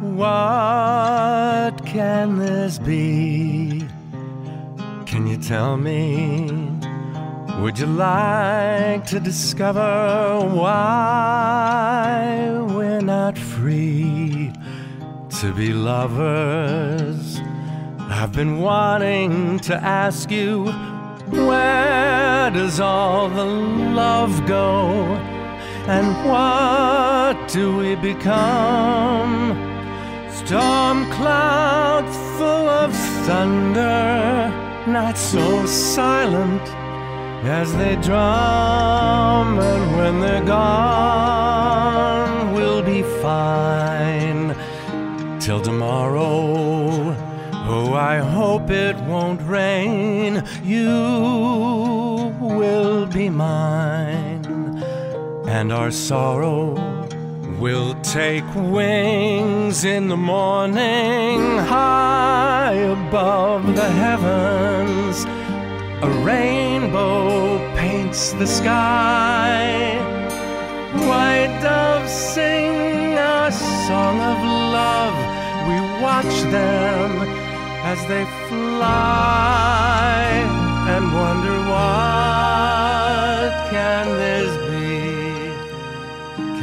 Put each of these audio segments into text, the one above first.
what can this be? Can you tell me? Would you like to discover why we're not free to be lovers? I've been wanting to ask you, where does all the love go? And what do we become? Storm clouds full of thunder, not so silent as they drum, and when they're gone, we'll be fine till tomorrow. Oh, I hope it won't rain. You will be mine, and our sorrow will take wings in the morning high above the heavens. A rainbow paints the sky. White doves sing a song of love. We watch them as they fly and wonder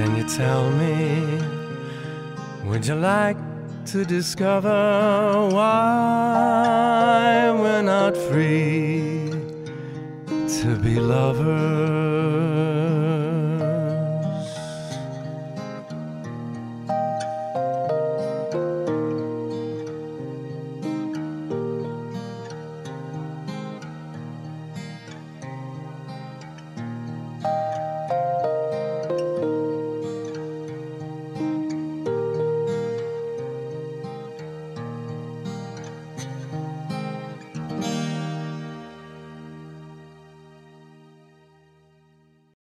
Can you tell me? Would you like to discover why we're not free to be lovers?